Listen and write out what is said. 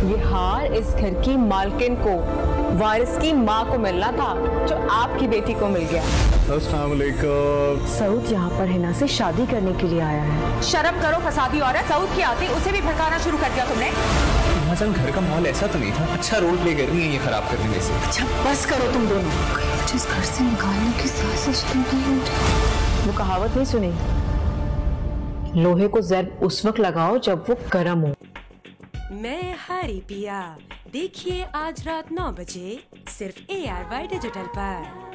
इस घर की मालकिन को वारिस की माँ को मिलना था जो आपकी बेटी को मिल गया। सऊद यहाँ पर हिना से शादी करने के लिए आया है। शर्म करो फसादी औरत सऊद की आती उसे भी भड़काना शुरू कर दिया तुमने। महाजन घर का माहौल ऐसा तो नहीं था। अच्छा रोल प्ले कर रही है ये खराब करने में से। अच्छा बस करो तुम दोनों। जिस घर से निकालने की साजिश तुम वो कहावत नहीं सुनी? लोहे को जर्ब उस वक्त लगाओ जब वो गर्म हो। मैं हारी पिया। देखिए आज रात नौ बजे सिर्फ़ ए आर वाई डिजिटल पर।